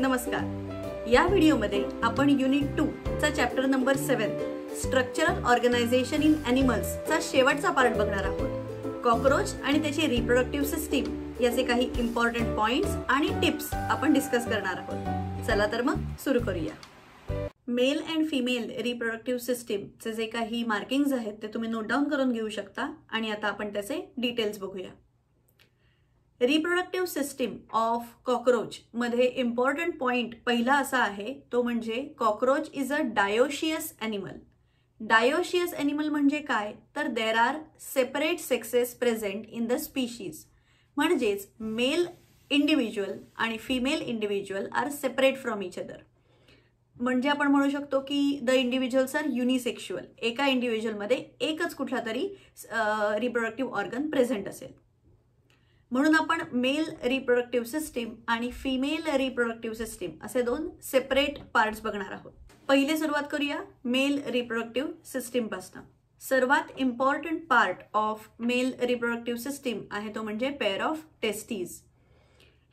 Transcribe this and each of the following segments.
नमस्कार. या व्हिडिओमध्ये आपण युनिट टू चा chapter number seven structural organisation in animals चा शेवटचा पार्ट बघणार आहोत. कॉक्रोच आणि त्याची रिप्रोडक्टिव्ह सिस्टीम याचे काही इम्पॉर्टंट पॉइंट्स आणि टिप्स आपण डिस्कस करणार आहोत. चला तर मग सुरू करूया. मेल अँड फिमेल रिप्रोडक्टिव्ह सिस्टीमचे जे काही मार्किंग्स आहेत ते तुम्ही नोट डाऊन करून घेऊ शकता आणि आता आपण त्याचे डिटेल्स बघूया. रिप्रोडक्टिव्ह सिस्टीम ऑफ कॉक्रोच मध्ये इम्पॉर्टंट पॉइंट पहिला असा आहे तो म्हणजे cockroach is a dioecious animal dioecious animal म्हणजे काय? तर there are separate sexes present in the species म्हणजेच मेल इंडिव्हिज्युअल आणि female individual are separate from each other म्हणजे आपण म्हणू शकतो की द इंडिव्हिज्युअल्स आर युनिसेक्शुअल एका इंडिव्हिज्युअलमध्ये एकच कुठला तरी रिप्रोडक्टिव्ह ऑर्गन प्रेझेंट असेल. म्हणून आपण मेल रिप्रोडक्टिव्ह सिस्टीम आणि फिमेल रिप्रोडक्टिव्ह सिस्टीम असे दोन सेपरेट पार्ट्स बघणार आहोत. पहिले सुरुवात करूया मेल रिप्रोडक्टिव्ह सिस्टीमपासनं सर्वात important part of male reproductive system आहे तो म्हणजे पेअर ऑफ टेस्टीज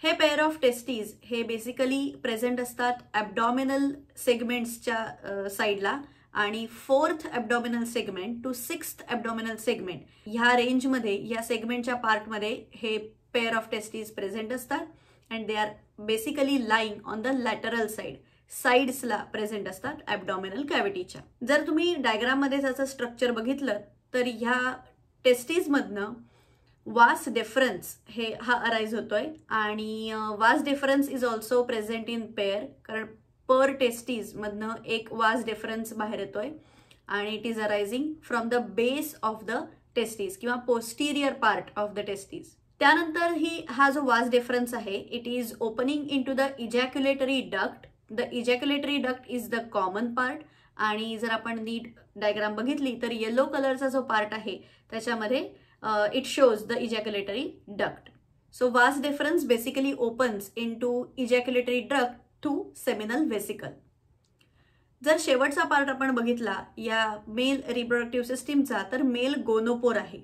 हे पेअर ऑफ टेस्टीज हे बेसिकली प्रेझेंट असतात ॲबडॉमिनल सेगमेंट्सच्या साईडला आणि fourth abdominal segment to sixth abdominal segment ह्या रेंजमध्ये या सेगमेंटच्या पार्टमध्ये हे पेअर ऑफ टेस्टीज प्रेझेंट असतात and they are basically lying on the lateral side साईड्सला present असतात ॲबडॉमिनल कॅव्हिटीच्या जर तुम्ही डायग्राममध्ये त्याचं स्ट्रक्चर बघितलं तर ह्या टेस्टीजमधनं वास डिफरन्स हे हा अराईज होतोय. आणि vas deferens is also present in pair कारण पर टेस्टीज मधनं एक वास डिफरन्स बाहेर येतोय. आणि it is arising from the base of the testes किंवा posterior part of the testes त्यानंतर ही हा जो वास डिफरन्स आहे it is opening into the ejaculatory duct the ejaculatory duct is the common part आणि जर आपण नीट डायग्राम बघितली तर येलो कलरचा जो पार्ट आहे त्याच्यामध्ये it shows the ejaculatory duct so vas deferens basically opens into ejaculatory duct to seminal vesicle जर शेवटचा पार्ट आपण बघितला या मेल रिप्रोडक्टिव्ह सिस्टीमचा तर मेल गोनोपोर आहे.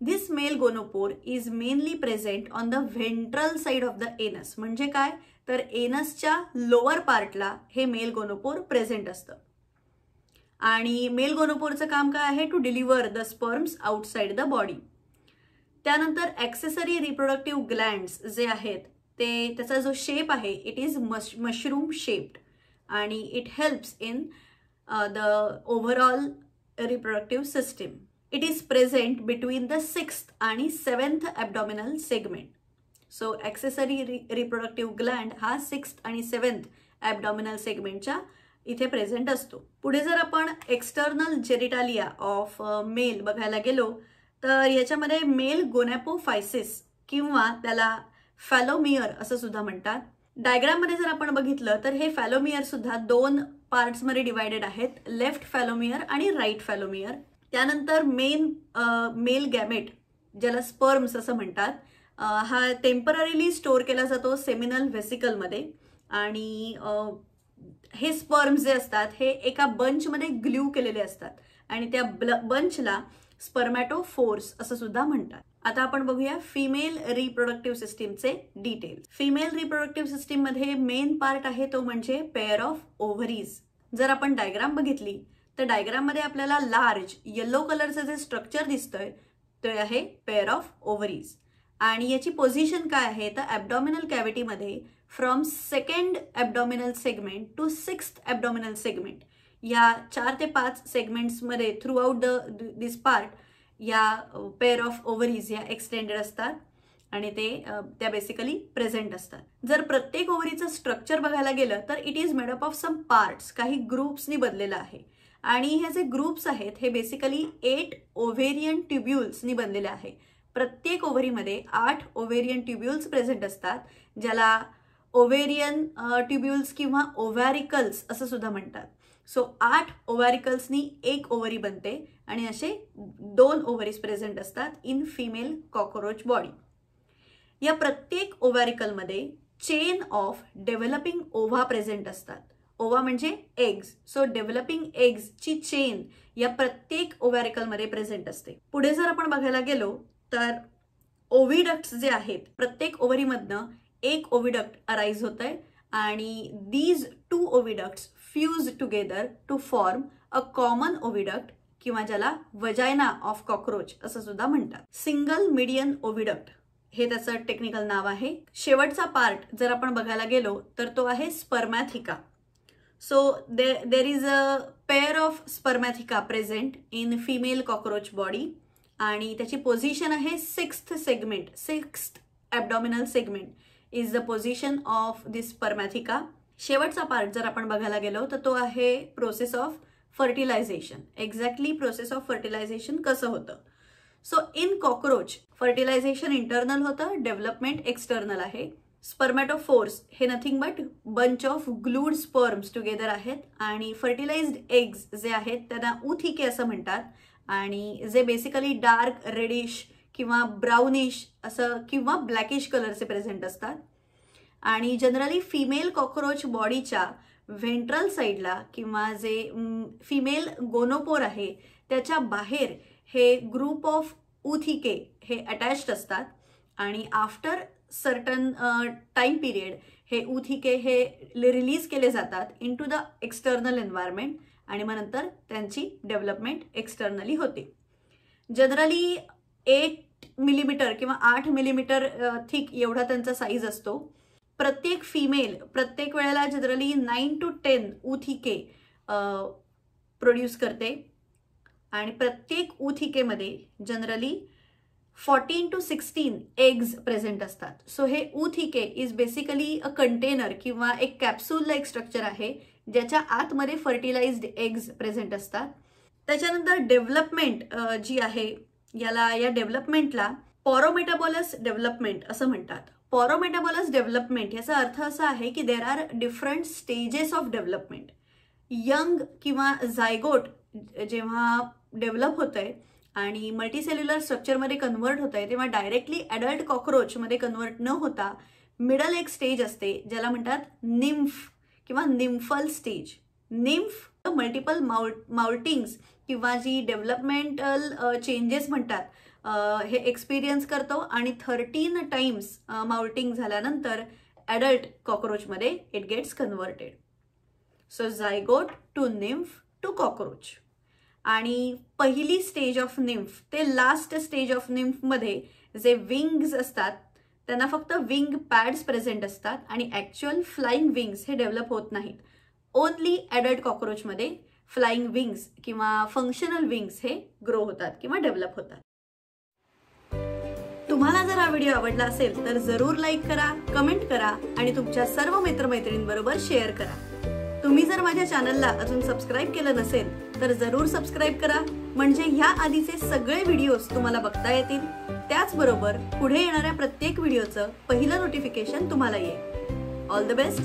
This male gonopore is mainly present on the ventral side of the anus म्हणजे काय? तर एनसच्या लोअर पार्टला हे मेल गोनोपोर प्रेझेंट असतं. आणि मेल गोनोपोरचं काम काय आहे? To deliver the sperms outside the body त्यानंतर ॲक्सेसरी रिप्रोडक्टिव्ह ग्लँड्स जे आहेत ते त्याचा जो शेप आहे it is mush mushroom shaped आणि it helps in the overall reproductive system it is present between the sixth आणि seventh abdominal segment so accessory re reproductive gland हा सिक्स्थ आणि सेवन्थ ॲबडॉमिनल सेगमेंटच्या इथे प्रेझेंट असतो. पुढे जर आपण एक्सटर्नल जेरिटालिया ऑफ मेल बघायला गेलो तर याच्यामध्ये मेल गोनॅपोफायसिस किंवा त्याला फॅलोमियर असं सुद्धा म्हणतात. डायग्राममध्ये जर आपण बघितलं तर हे फॅलोमियर सुद्धा दोन पार्ट्समध्ये डिवायडेड आहेत. लेफ्ट फॅलोमियर आणि राईट फॅलोमियर त्यानंतर मेन मेल गॅमेट ज्याला स्पर्म्स असं म्हणतात हा टेम्पररीली स्टोअर केला जातो सेमिनल व्हेसिकलमध्ये आणि हे स्पर्म्स जे असतात हे एका बंचमध्ये ग्ल्यू केलेले असतात. आणि त्या बंचला स्पर्मॅटो फोर्स असं सुद्धा म्हणतात. आता आपण बघूया फिमेल रिप्रोडक्टिव्ह सिस्टीमचे डिटेल फिमेल रिप्रोडक्टिव्ह सिस्टीममध्ये मेन पार्ट आहे तो म्हणजे पेअर ऑफ ओव्हरीज जर आपण डायग्राम बघितली तर डायग्राममध्ये आपल्याला लार्ज येलो कलरचं जे स्ट्रक्चर दिसतंय ते आहे पेअर ऑफ ओव्हरीज आणि याची पोझिशन काय आहे? तर abdominal कॅव्हिटीमध्ये from second abdominal segment to six abdominal segment या चार ते पाच सेगमेंट्समध्ये throughout the this part या पेअर ऑफ ओव्हरीज या एक्सटेंडेड असतात आणि ते त्या बेसिकली प्रेझेंट असतात. जर प्रत्येक ओव्हरीचं स्ट्रक्चर बघायला गेलं तर it is made up of some parts काही ग्रुप्सनी बनलेलं आहे. आणि हे जे ग्रुप्स आहेत हे बेसिकली एट ओव्हेरियन ट्युब्युल्सनी बनलेले आहे. प्रत्येक ओव्हरीमध्ये आठ ओव्हेरियन ट्युब्युल्स प्रेझेंट असतात ज्याला ओव्हेरियन ट्युब्युल्स किंवा ओव्हॅरिकल्स असं सुद्धा म्हणतात. सो आठ ओव्हॅरिकल्सनी एक ओव्हरी बनते आणि असे दोन ओव्हरीज प्रेझेंट असतात इन फिमेल कॉक्रोच बॉडी या प्रत्येक ओव्हॅरिकलमध्ये chain of developing ova present असतात. ओवा म्हणजे एग्ज सो डेव्हलपिंग एग्जची चेन या प्रत्येक ओव्हॅरिकलमध्ये प्रेझेंट असते. पुढे जर आपण बघायला गेलो तर ओव्हिडक्ट्स जे आहेत प्रत्येक ओव्हरीमधनं एक ओव्हिडक्ट अराईज होत आहे आणि these two oviducts fuse together to form a common oviduct किंवा ज्याला वजायना ऑफ कॉक्रोच असं सुद्धा म्हणतात. सिंगल मिडियन ओविडक्ट हे त्याचं टेक्निकल नाव आहे. शेवटचा पार्ट जर आपण बघायला गेलो तर तो आहे spermatheca so the there is a pair of spermatheca present in female cockroach body आणि त्याची पोझिशन आहे sixth segment sixth abdominal segment is the position of this spermatheca शेवटचा पार्ट जर आपण बघायला गेलो तर तो आहे process of fertilisation exactly process of fertilisation कसं होतं? So in cockroach fertilisation internal होतं डेव्हलपमेंट एक्सटर्नल आहे. स्पर्मॅटोफोर्स हे nothing but bunch of glued sperms together आहेत. आणि फर्टिलाइज्ड एग्ज जे आहेत त्यांना उथिके असं म्हणतात. आणि जे बेसिकली डार्क रेडिश किंवा ब्राउनिश असं किंवा ब्लॅकिश कलरचे प्रेझेंट असतात. आणि जनरली फिमेल कॉक्रोच बॉडीच्या व्हेंट्रल साईडला किंवा जे फिमेल गोनोपोर आहे त्याच्या बाहेर हे ग्रुप ऑफ उथिके हे अटॅच्ड असतात. आणि आफ्टर सर्टन टाईम पिरियड हे उथिके हे रिलीज केले जातात in to the external environment आणि मग नंतर त्यांची डेव्हलपमेंट एक्सटर्नली होते. जनरली एट मिलीमीटर किंवा आठ मिलीमीटर थिक एवढा त्यांचा साईज असतो. प्रत्येक फिमेल प्रत्येक वेळेला generally nine to ten oothecae produce करते. आणि प्रत्येक उथिकेमध्ये generally fourteen to sixteen eggs present असतात. सो हे oothecae is basically a container किंवा एक कॅप्सूल लाईक स्ट्रक्चर आहे ज्याच्या आतमध्ये फर्टिलाइज्ड एग्ज प्रेझेंट असतात. त्याच्यानंतर डेव्हलपमेंट जी आहे याला या डेव्हलपमेंटला पॉरोमेटाबॉलस डेव्हलपमेंट असं म्हणतात. पॉरोमेटाबॉलस डेव्हलपमेंट याचा अर्थ असा आहे की there are different stages of development young किंवा झायगोट जेव्हा डेव्हलप होत आहे आणि मल्टीसेल्युलर स्ट्रक्चरमध्ये कन्वर्ट होत आहे तेव्हा डायरेक्टली ॲडल्ट कॉक्रोचमध्ये कन्वर्ट न होता मिडल एक स्टेज असते ज्याला म्हणतात निम्फ किंवा nymphal stage nymph multiple moult moultings किंवा जी डेव्हलपमेंटल चेंजेस म्हणतात हे एक्सपिरियन्स करतो आणि थर्टीन टाइम्स माउल्टिंग झाल्यानंतर adult कॉक्रोचमध्ये it gets converted so zygote to nymph to cockroach आणि पहिली स्टेज ऑफ निम्फ ते लास्ट स्टेज ऑफ निम्फमध्ये जे विंग्स असतात त्यांना फक्त विंग पॅड्स प्रेझेंट असतात आणि ॲक्च्युअल फ्लाईंग विंग्स हे डेव्हलप होत नाहीत. ओनली ॲडल्ट कॉक्रोचमध्ये फ्लाईंग विंग्स किंवा फंक्शनल विंग्स हे ग्रो होतात किंवा डेव्हलप होतात. तुम्हाला जर हा व्हिडिओ आवडला असेल तर जरूर लाईक करा कमेंट करा आणि तुमच्या सर्व मित्रमैत्रिणींबरोबर शेअर करा. तुम्ही जर माझ्या चॅनलला अजून सबस्क्राईब केलं नसेल तर जरूर सबस्क्राईब करा. म्हणजे ह्या आधीचे सगळे व्हिडिओज तुम्हाला बघता येतील. त्याचबरोबर पुढे येणाऱ्या प्रत्येक व्हिडिओचं पहिलं नोटिफिकेशन तुम्हाला येईल. All the best